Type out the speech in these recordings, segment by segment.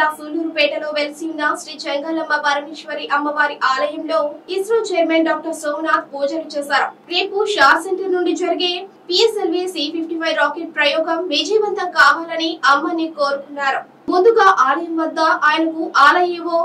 జిల్లా సూలూరుపేటలో వెలిసి ఉన్న శ్రీ చెంగలమ్మ పరమేశ్వరి అమ్మవారి ఆలయంలో ఇస్రో చైర్మన్ డాక్టర్ సోమనాథ్ పూజలు చేశారు. రేపు షార్ సెంటర్ నుండి జరిగే PSLV C fifty five rocket ప్రయోగం విజయవంతం కావాలని అమ్మని కోరుకున్నారు. ముందుగా ఆలయం వద్ద ఆయనకు ఆలయవో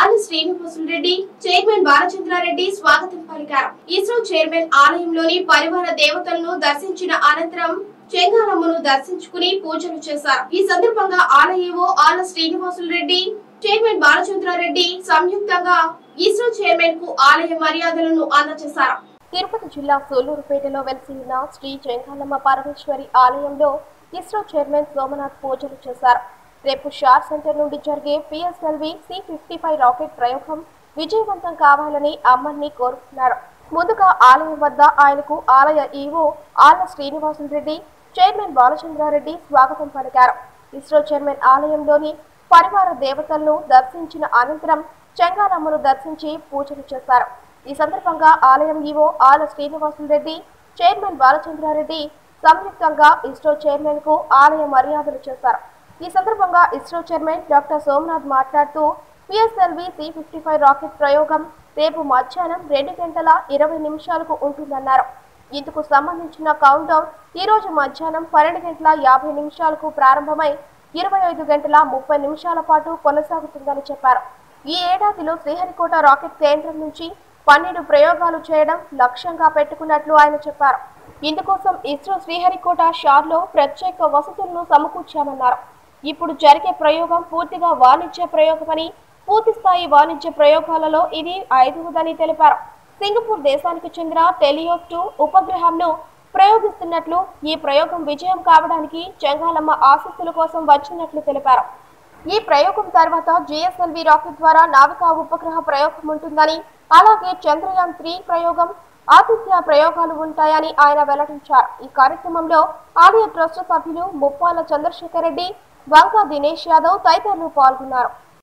ఆలు శ్రీనివాసులు రెడ్డి చైర్మన్ బాలచంద్రారెడ్డి స్వాగతం పలికారు. ఇస్రో చైర్మన్ ఆలయంలోని పరివార దేవతలను దర్శించిన అనంతరం చెంగారమ్మను దర్శించుకుని పూజలు చేశారు. ఈ సందర్భంగా ఆలయవో ఆల శ్రీనివాసులు రెడ్డి చైర్మన్ బాలచంద్రారెడ్డి సంయుక్తంగా ఇస్రో చైర్మన్కు ఆలయ మర్యాదలను అందజేశారు. తిరుపతి జిల్లా సూలూరుపేటలో వెలిసి ఉన్న శ్రీ చెంగాలమ్మ పరమేశ్వరి ఆలయంలో ఇస్రో చైర్మన్ సోమనాథ్ పూజలు చేశారు. రేపు షార్ సెంటర్ నుండి జరిగే PSLV C fifty five rocket ప్రయోగం విజయవంతం కావాలని అమ్మని కోరుతున్నారు. ముందుగా ఆలయం వద్ద ఆయనకు ఆలయ ఈవో ఆల శ్రీనివాసులు రెడ్డి చైర్మన్ బాలచంద్రారెడ్డి స్వాగతం పలికారు. ఇస్రో చైర్మన్ ఆలయంలోని పరివార దేవతలను దర్శించిన అనంతరం చెంగారమ్మను దర్శించి పూజలు చేశారు. ఈ సందర్భంగా ఆలయం ఈవో ఆల శ్రీనివాసులు రెడ్డి చైర్మన్ బాలచంద్రారెడ్డి సంయుక్తంగా ఇస్రో చైర్మన్కు ఆలయ మర్యాదలు చేశారు. ఈ సందర్భంగా ఇస్రో చైర్మన్ డాక్టర్ సోమనాథ్ మాట్లాడుతూ PSLV C fifty five rocket ప్రయోగం రేపు మధ్యాహ్నం రెండు గంటల ఇరవై నిమిషాలకు ఉంటుందన్నారు. ఇందుకు సంబంధించిన కౌంట్ డౌన్ ఈ రోజు మధ్యాహ్నం పన్నెండు గంటల యాభై నిమిషాలకు ప్రారంభమై ఇరవై ఐదు గంటల ముప్పై నిమిషాల పాటు కొనసాగుతుందని చెప్పారు. ఈ ఏడాదిలో శ్రీహరికోట రాకెట్ కేంద్రం నుంచి పన్నెండు ప్రయోగాలు చేయడం లక్ష్యంగా పెట్టుకున్నట్లు ఆయన చెప్పారు. ఇందుకోసం ఇస్రో శ్రీహరికోట షార్లో ప్రత్యేక వసతులను సమకూర్చామన్నారు. ఇప్పుడు జరిగే ప్రయోగం పూర్తిగా వాణిజ్య ప్రయోగమని పూర్తి స్థాయి వాణిజ్య ప్రయోగాలలో ఇది ఐదవదని తెలిపారు. సింగపూర్ దేశానికి చెందిన టెలియోప్ టూ ఉపగ్రహంను ప్రయోగిస్తున్నట్లు ఈ ప్రయోగం విజయం కావడానికి చెంగాలమ్మ ఆసక్తుల కోసం వచ్చినట్లు తెలిపారు. ఈ ప్రయోగం తర్వాత జిఎస్ఎల్వి రాకెట్ ద్వారా నావికా ఉపగ్రహ ప్రయోగం ఉంటుందని అలాగే చంద్రయాన్ త్రీ ప్రయోగం ఆతిథ్య ప్రయోగాలు ఉంటాయని ఆయన వెల్లడించారు. ఈ కార్యక్రమంలో ఆలయ ట్రస్ట్ సభ్యులు ముప్పాల చంద్రశేఖర్ రెడ్డి వంకా దినేష్ యాదవ్ తదితరులు పాల్గొన్నారు.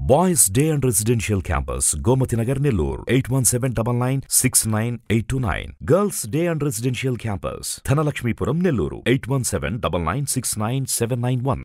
Boys Day and Residential Campus, Gomatinagar Nellore, 817-99-6982-9. Girls Day and Residential Campus, Thanalakshmipuram Nellore, 817-99-6971.